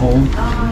bom.